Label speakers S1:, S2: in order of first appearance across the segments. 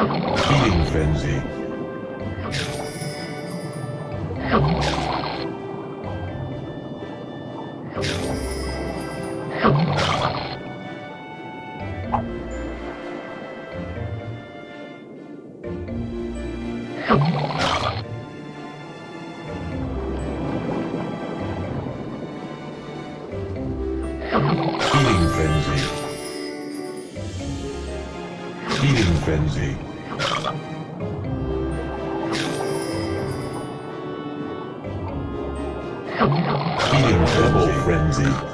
S1: Feeding Frenzy. Feeding Frenzy. Feeding Frenzy. Feeding double frenzy.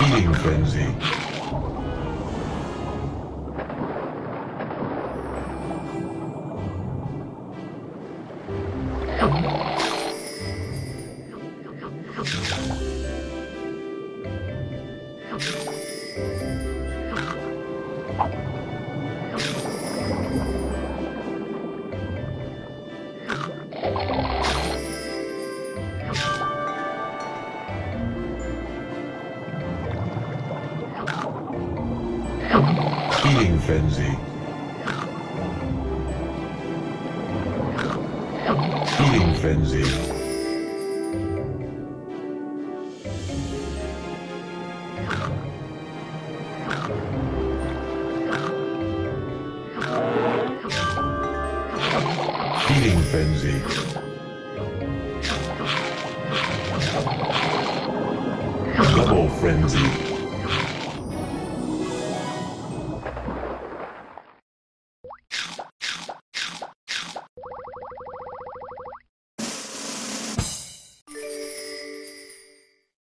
S1: Feeding frenzy. Feeding frenzy. Feeding frenzy. Feeding frenzy. Double frenzy.